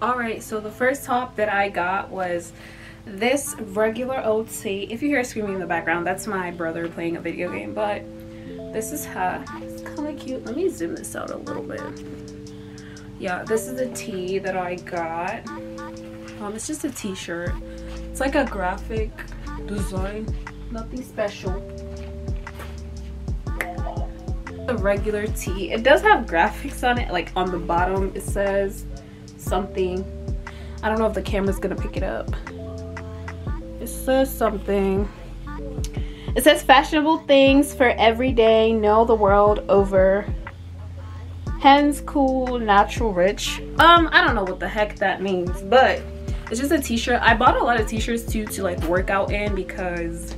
Alright, so the first top that I got was this regular old. If you hear screaming in the background, that's my brother playing a video game, but this is her. It's kind of cute. Let me zoom this out a little bit. Yeah, this is a tee that I got. Um, it's just a t-shirt. It's like a graphic design, nothing special. A regular tee. It does have graphics on it, like on the bottom it says something. I don't know if the camera's gonna pick it up. It says something. It says fashionable things for every day, know the world over. Hens cool, natural rich. Um, I don't know what the heck that means, but it's just a t-shirt. I bought a lot of t-shirts too to like work out in because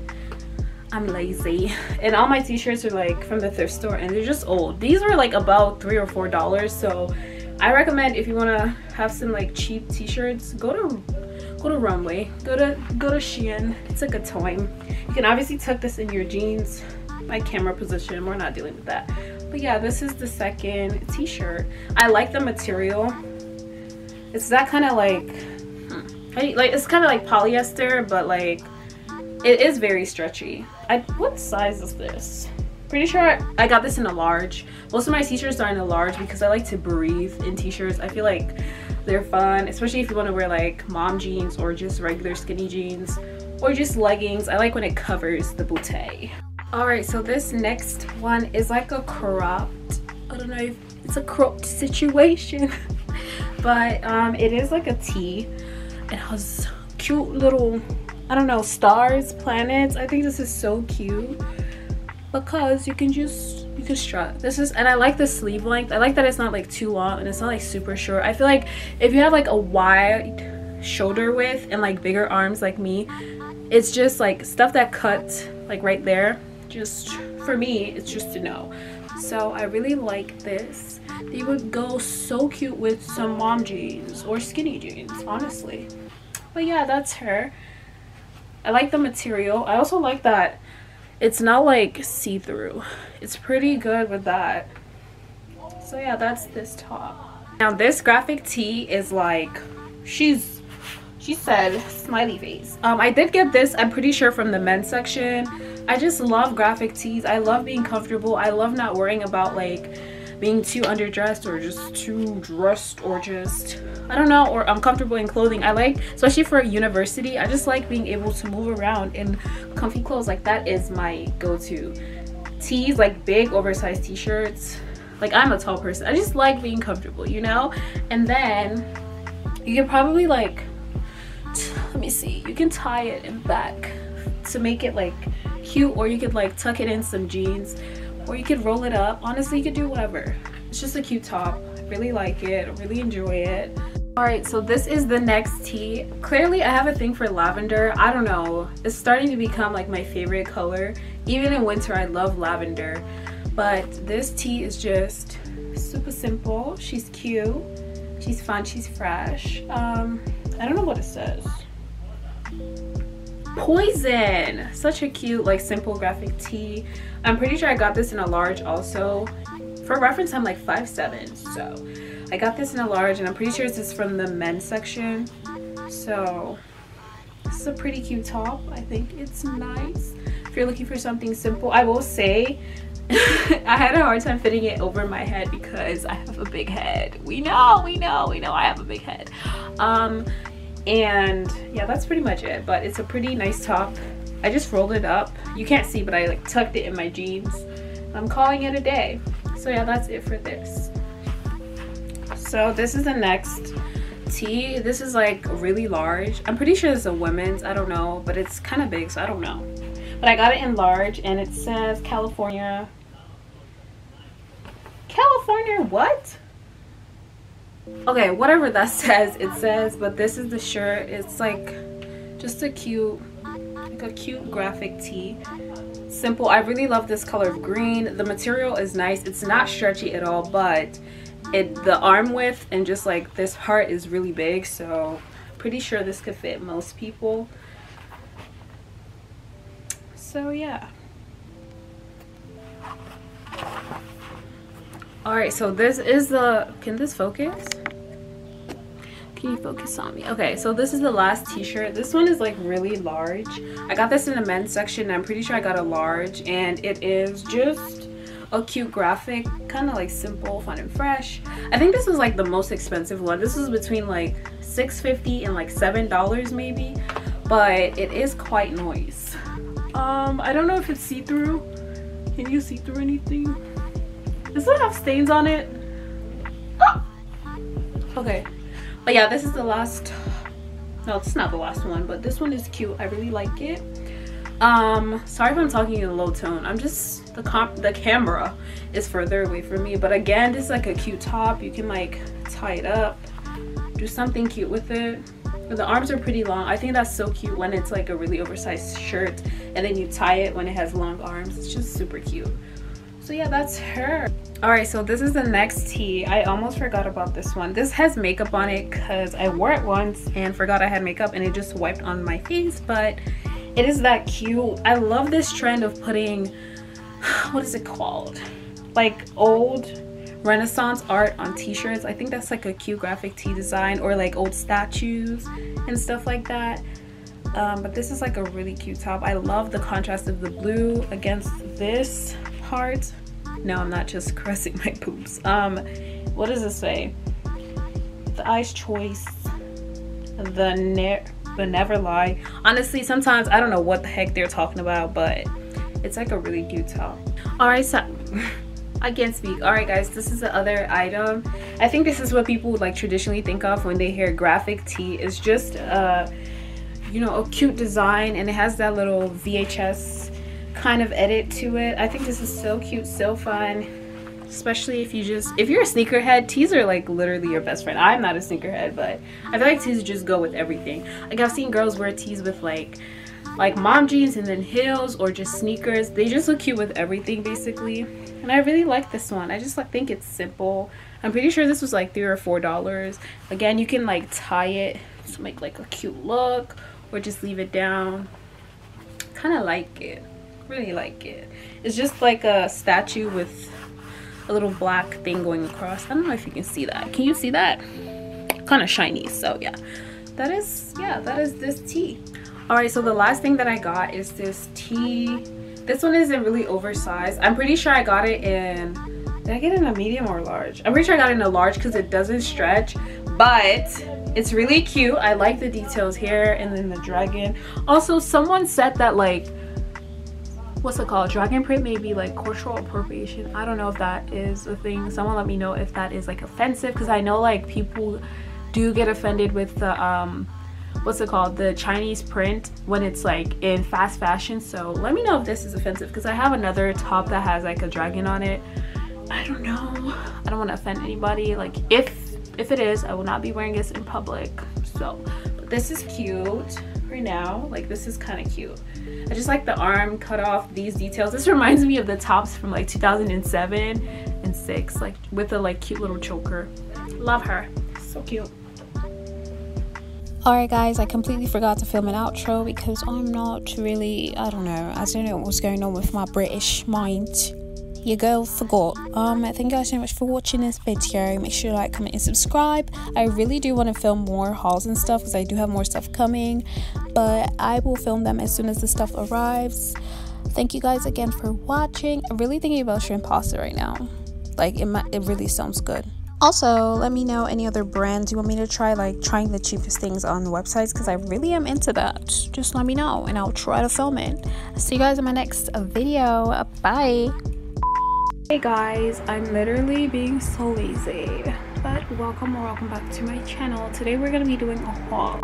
I'm lazy. And all my t-shirts are like from the thrift store and they're just old. These were like about three or four dollars. So I recommend if you want to have some like cheap t-shirts, go to go to Romwe, go to go to Shein. It's like a time. You can obviously tuck this in your jeans. My camera position, we're not dealing with that. But yeah, this is the second t-shirt. I like the material. It's that kind of like, hmm, like it's kind of like polyester, but like it is very stretchy. I what size is this? Pretty sure I got this in a large. Most of my t-shirts are in a large because I like to breathe in t-shirts. I feel like they're fun, especially if you want to wear like mom jeans or just regular skinny jeans or just leggings. I like when it covers the bootay. Alright, so this next one is like a cropped, I don't know if it's a cropped situation, but um, it is like a tee. It has cute little, I don't know, stars, planets. I think this is so cute because you can just you can strut. This is and i like the sleeve length. I like that it's not like too long and it's not like super short. I feel like if you have like a wide shoulder width and like bigger arms like me it's just like stuff that cuts like right there just for me it's just to know. So i really like this. They would go so cute with some mom jeans or skinny jeans honestly. But yeah that's her. I like the material. I also like that it's not like see-through. It's pretty good with that. So yeah that's this top. Now this graphic tee is like she's she said smiley face. Um i did get this i'm pretty sure from the men's section. I just love graphic tees. I love being comfortable. I love not worrying about like being too underdressed or just too dressed or just I don't know or uncomfortable in clothing. I like especially for university I just like being able to move around in comfy clothes. Like that is my go-to. Tees like big oversized t-shirts. Like I'm a tall person. I just like being comfortable you know? And then you can probably like let me see you can tie it in back to make it like cute or you could like tuck it in some jeans or you could roll it up. Honestly you could do whatever. It's just a cute top. I really like it. I really enjoy it. All right so this is the next tee. Clearly i have a thing for lavender. I don't know. It's starting to become like my favorite color. Even in winter i love lavender. But this tee is just super simple. She's cute. She's fun. She's fresh. Um i don't know what it says poison. Such a cute like simple graphic tee. I'm pretty sure i got this in a large also. For reference i'm like five seven so. I got this in a large and i'm pretty sure this is from the men's section. So this is a pretty cute top. I think it's nice. If you're looking for something simple i will say I had a hard time fitting it over my head because I have a big head. We know, we know, we know I have a big head. Um, and yeah that's pretty much it but it's a pretty nice top. I just rolled it up. You can't see but i like tucked it in my jeans. I'm calling it a day. So yeah that's it for this. So this is the next tee. This is like really large. I'm pretty sure it's a women's. I don't know but it's kind of big so i don't know. But i got it in large and it says california. California what okay whatever that says it says but this is the shirt. It's like just a cute like a cute graphic tee. Simple. I really love this color of green. The material is nice. It's not stretchy at all but it the arm width and just like this part is really big so pretty sure this could fit most people. So yeah all right so this is the can this focus Can you focus on me? Okay, so this is the last t-shirt. This one is like really large. I got this in the men's section. I'm pretty sure I got a large and it is just a cute graphic, kind of like simple, fun and fresh. I think this was like the most expensive one. This was between like 6.50 and like $7 maybe, but it is quite nice. Um, I don't know if it's see-through. Can you see through anything? Does it have stains on it? Okay, but yeah this is the last no it's not the last one but this one is cute. I really like it. Um sorry if i'm talking in a low tone. I'm just the comp the camera is further away from me but again this is like a cute top. You can like tie it up do something cute with it. The arms are pretty long. I think that's so cute when it's like a really oversized shirt and then you tie it when it has long arms. It's just super cute so yeah that's her. All right so this is the next tee. I almost forgot about this one. This has makeup on it because i wore it once and forgot i had makeup and it just wiped on my face but it is that cute. I love this trend of putting what is it called? Like old renaissance art on t-shirts. I think that's like a cute graphic tee design or like old statues and stuff like that. Um, but this is like a really cute top. I love the contrast of the blue against this part no, I'm not just caressing my poops. Um, what does it say? The Ice Choice, the ne the Never Lie. Honestly, sometimes I don't know what the heck they're talking about, but it's like a really cute top. All right, so I can't speak. All right, guys, this is the other item. I think this is what people would like traditionally think of when they hear graphic tee. It's just uh, you know, a cute design, and it has that little VHS kind of edit to it. I think this is so cute, so fun. Especially if you just, if you're a sneakerhead, tees are like literally your best friend. I'm not a sneakerhead, but I feel like tees just go with everything. Like I've seen girls wear tees with like, like mom jeans and then heels or just sneakers. They just look cute with everything basically. And I really like this one. I just like think it's simple. I'm pretty sure this was like three or four dollars. Again, you can like tie it to make like a cute look or just leave it down. Kind of like it really like it. It's just like a statue with a little black thing going across. I don't know if you can see that. Can you see that? Kind of shiny so yeah. That is yeah that is this tee all right so the last thing that i got is this tee this one isn't really oversized. I'm pretty sure i got it in did i get in a medium or large? I'm pretty sure i got it in a large because it doesn't stretch but it's really cute. I like the details here and then the dragon. Also someone said that like what's it called? Dragon print may be like cultural appropriation. I don't know if that is a thing. Someone let me know if that is like offensive because i know like people do get offended with the um what's it called? The chinese print when it's like in fast fashion. So let me know if this is offensive because i have another top that has like a dragon on it. I don't know. I don't want to offend anybody. Like if if it is i will not be wearing this in public. So but this is cute right now. Like this is kind of cute I just like the arm cut off these details. This reminds me of the tops from like 2007 and 6 like with a like cute little choker. Love her. So cute. Alright guys, I completely forgot to film an outro because I'm not really, I don't know, I don't know what's going on with my British mind your girl forgot. Um, thank you guys so much for watching this video. Make sure to like, comment, and subscribe. I really do want to film more hauls and stuff because I do have more stuff coming, but I will film them as soon as the stuff arrives. Thank you guys again for watching. I'm really thinking about shrimp pasta right now. Like it, might, it really sounds good. Also, let me know any other brands you want me to try, like trying the cheapest things on the websites, because I really am into that. Just let me know and I'll try to film it. See you guys in my next video. Bye. Hey guys, I'm literally being so lazy, but welcome or welcome back to my channel. Today we're gonna be doing a haul.